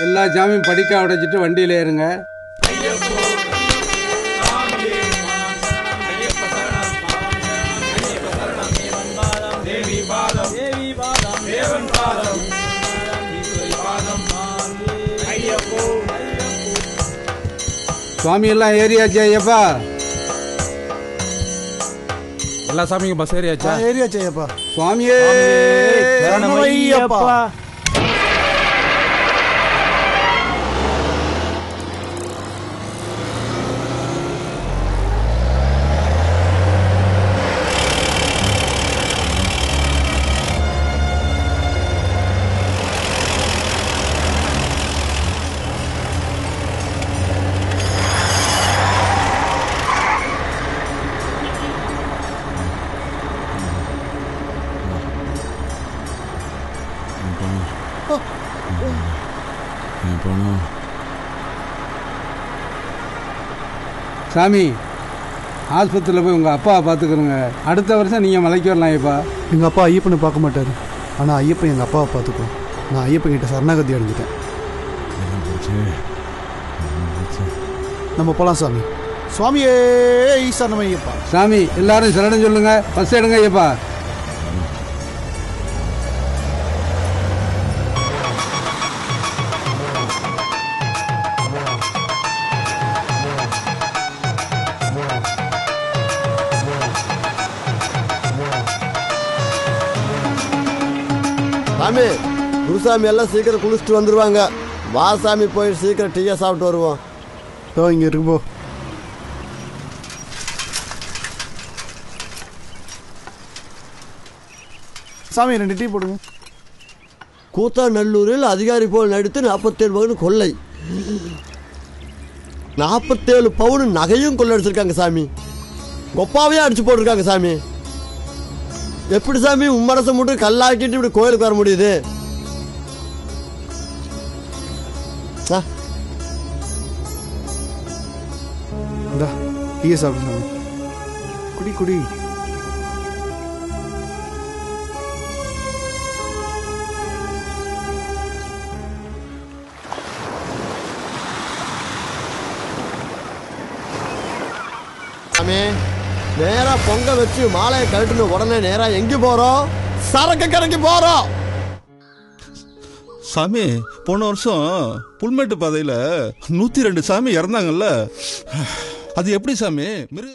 எல்லா ஜாமியும் படிக்க உடைச்சிட்டு வண்டியில் ஏறுங்க சுவாமி எல்லாம் ஏறியாச்சு ஐயப்பா. எல்லா சாமிக்கும் பஸ் ஏறியாச்சா? ஏரியா செய்யப்பா சுவாமியே சரணமையப்பா. சாமி ஆஸ்பத்திரியில் போய் உங்கள் அப்பாவை பார்த்துக்கிறோங்க அடுத்த வருஷம் நீங்கள் மலைக்கு வரலாம் ஐயப்பா. எங்கள் அப்பா ஐயப்பனை பார்க்க மாட்டார். ஆனால் ஐயப்பன் எங்கள் அப்பாவை பார்த்துக்கும். நான் ஐயப்பன் கிட்ட சரணாகதி அடைஞ்சிட்டேன். நம்ம போகலாம் சாமி. சுவாமியே சரணமையப்பா சாமி எல்லாரும் சரணம் சொல்லுங்க. பஸ் எடுங்க ஐயப்பா. சாமி குருசாமி எல்லாம் சீக்கிரம் குளிச்சுட்டு வந்துருவாங்க. வா சாமி போய் சீக்கிரம் டீயை சாப்பிட்டு வருவோம். இதோ இங்கே இருக்கு போ. சாமி ரெண்டு டீ போடுங்க. கூத்தாநல்லூரில் அதிகாரி போல் நடித்து நாற்பத்தேழு பவுன் கொள்ளை. நாற்பத்தேழு பவுன் நகையும் கொள்ளடிச்சிருக்காங்க சாமி. கொப்பாவே அடிச்சு போட்டிருக்காங்க சாமி. எப்படி சாமி உன் மனசை மட்டும் கல்லாக்கிட்டு இப்படி கோயிலுக்கு வர முடியுது? ஆ, இந்தா டீயை சாப்பிடு சாமி. குடி குடி. சாமி. நேரா பொங்க வச்சு மாலையை கழட்டின உடனே நேரா எங்க போறோம்? சரக்கு கடைக்கு போறோம். சாமி போன வருஷம் புல்மேட்டு பாதையில நூத்தி ரெண்டு சாமி இறந்தாங்கல்ல. அது எப்படி சாமி? மிரு